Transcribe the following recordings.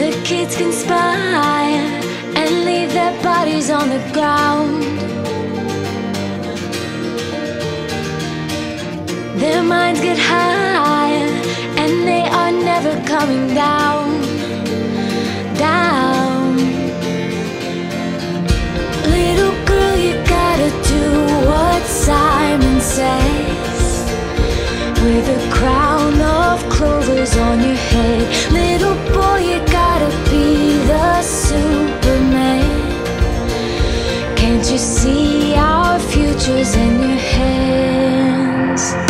The kids conspire and leave their bodies on the ground. Their minds get higher and they are never coming down. Down. Little girl, you gotta do what Simon says. With a crown of clovers on your head. our future's in your hands.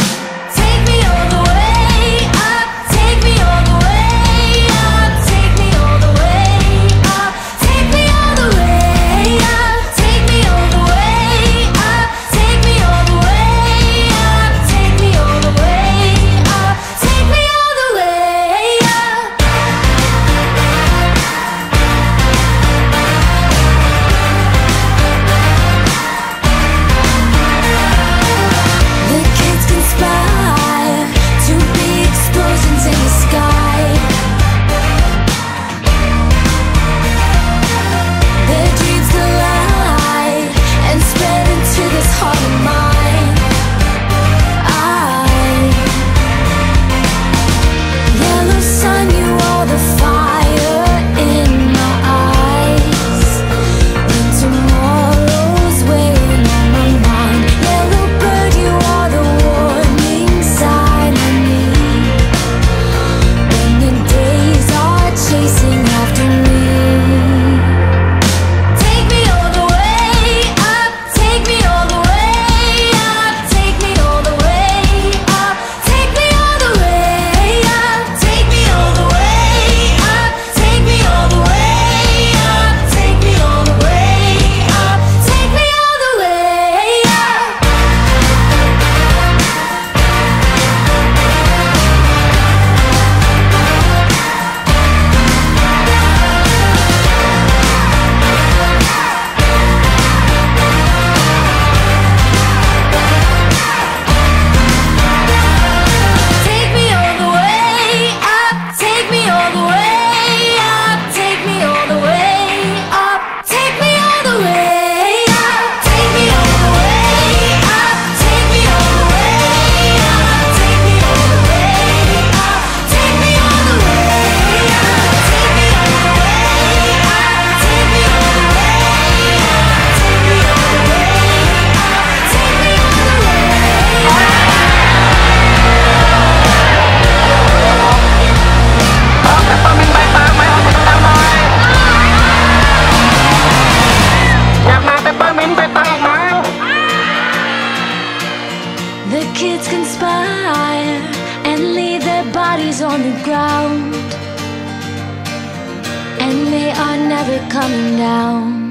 conspire and leave their bodies on the ground, and they are never coming down.